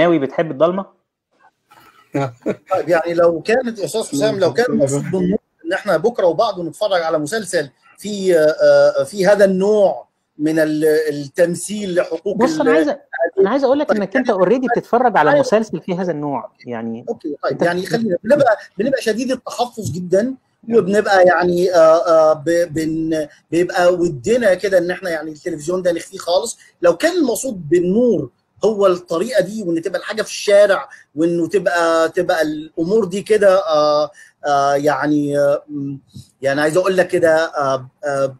ناوي بتحب الضلمة؟ طيب يعني لو كانت يا أستاذ حسام لو كان المقصود بالنور إن إحنا بكرة وبعده نتفرج على مسلسل في آه، في هذا النوع من ال- التمثيل لحقوق بص أنا عايز أنا عايز أقول لك طيب، إنك أنت already بتتفرج على أيوة. مسلسل في هذا النوع يعني okay طيب يعني خلينا بنبقى بنبقى شديد التحفظ جدا وبنبقى يعني آه آه بن بيبقى ودنا كده إن إحنا يعني التلفزيون ده نخفيه خالص. لو كان المقصود بالنور هو الطريقة دي وإن تبقى الحاجة في الشارع وإنه تبقى تبقى الأمور دي كده آه آه يعني آه يعني عايز أقول لك كده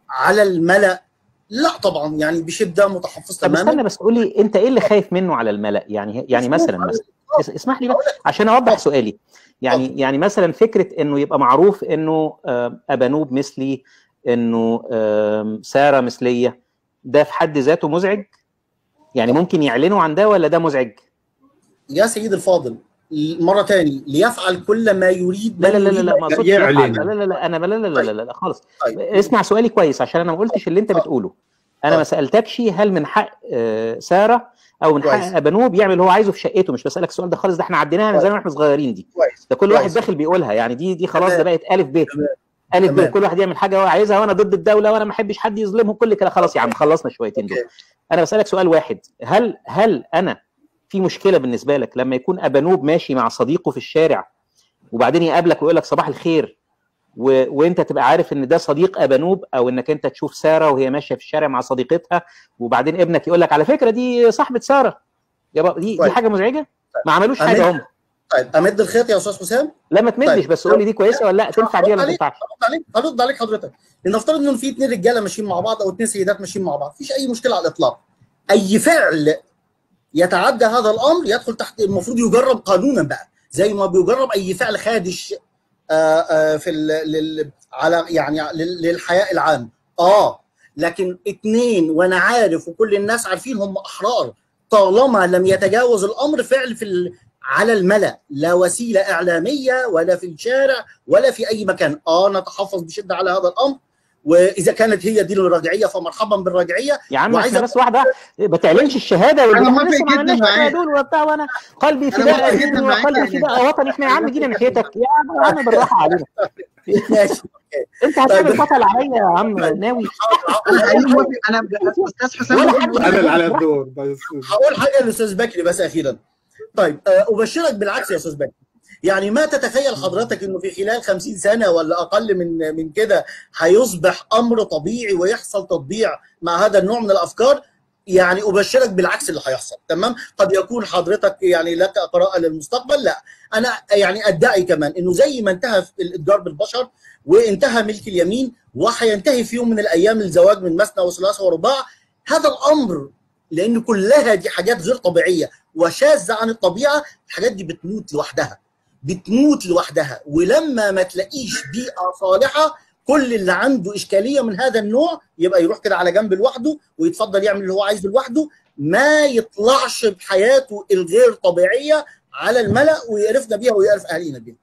على الملأ. لا طبعا يعني بشده متحفظ طب تماما. استنى بس قول لي أنت إيه اللي خايف منه على الملأ؟ يعني يعني مثلا مثلا اس- اسمح لي بقى عشان أوضح سؤالي. يعني يعني مثلا فكرة إنه يبقى معروف إنه ابانوب مثلي إنه سارة مثلية ده في حد ذاته مزعج؟ يعني ممكن يعلنوا عن ده ولا ده مزعج يا سيد الفاضل مرة تاني ليفعل كل ما يريد لا لا لا لا, لا ما يعلن. لا لا لا أنا لا لا لا لا, لا, لا خالص طيب. اسمع سؤالي كويس عشان أنا ما قلتش اللي أنت آه. بتقوله أنا. ما سألتكش هل من حق آه، سارة أو من كويس. حق ابانوب يعمل اللي هو عايزه في شقته مش بسألك السؤال ده خالص ده إحنا عديناها من. زمان وإحنا صغيرين دي كويس ده كل واحد. داخل بيقولها يعني دي دي خلاص ده. بقت ألف ب تمام. كل واحد يعمل حاجة هو عايزها وأنا ضد الدولة وأنا ما أحبش حد يظلمهم كل كده خلاص يا عم خلصنا شويتين دول. أنا بسألك سؤال واحد. هل هل أنا في مشكلة بالنسبة لك لما يكون ابانوب ماشي مع صديقه في الشارع وبعدين يقابلك ويقول لك صباح الخير و... وأنت تبقى عارف إن ده صديق ابانوب أو إنك أنت تشوف سارة وهي ماشية في الشارع مع صديقتها وبعدين ابنك يقول لك على فكرة دي صاحبة سارة. يا بابا دي دي طيب. حاجة مزعجة؟ ما عملوش حاجة هم؟ طيب أمد الخيط يا أستاذ حسام؟ لا ما تمدش طيب. بس قول لي دي كويسة ولا لا؟ تنفع دي ولا ما عليك. تنفعش؟ هرد عليك هرد عليك حضرتك. لنفترض إن في اثنين رجالة ماشيين مع بعض أو اثنين سيدات ماشيين مع بعض مفيش أي مشكلة على الإطلاق. أي فعل يتعدى هذا الأمر يدخل تحت المفروض يجرب قانونا بقى. زي ما بيجرب أي فعل خادش آه، آه، في لل على يعني لل- للحياء العام. آه لكن اثنين وأنا عارف وكل الناس عارفين هم أحرار. طالما لم يتجاوز الأمر فعل في على الملأ لا وسيلة إعلامية ولا في الشارع ولا في أي مكان. آه نتحفظ بشدة على هذا الأمر. وإذا كانت هي دي الراجعيه فمرحبا بالراجعيه يا عم إحنا بس واحدة ما تعلنش الشهادة موافق لسه ما جداً معاك. دول وبتاع وأنا قلبي فداء يعني. فداء وطن إحنا يا عم جينا ناحيتك. يا عم بالراحة علينا. ماشي أنت هتعمل طيب. بطل عليا يا عم ناوي. أنا أستاذ حسام. ولا أنا اللي على الدور. بس هقول حاجة للاستاذ بكري بس أخيرا. طيب آه، أبشرك بالعكس يا أستاذ بكري يعني ما تتخيل حضرتك إنه في خلال 50 سنة ولا أقل من من كده هيصبح أمر طبيعي ويحصل تطبيع مع هذا النوع من الأفكار؟ يعني أبشرك بالعكس اللي هيحصل تمام؟ قد يكون حضرتك يعني لك قراءة للمستقبل؟ لا. أنا يعني أدعي كمان إنه زي ما انتهى الإتجار بالبشر وانتهى ملك اليمين وهينتهي في يوم من الأيام الزواج من مثنى وثلاثة ورباع هذا الأمر لأن كلها دي حاجات غير طبيعية. وشاذة عن الطبيعة الحاجات دي بتموت لوحدها. بتموت لوحدها. ولما ما تلاقيش بيئة صالحة كل اللي عنده إشكالية من هذا النوع يبقى يروح كده على جنب لوحده ويتفضل يعمل اللي هو عايزه لوحده. ما يطلعش بحياته الغير طبيعية على الملأ ويقرفنا بيها ويقرف أهالينا بيها.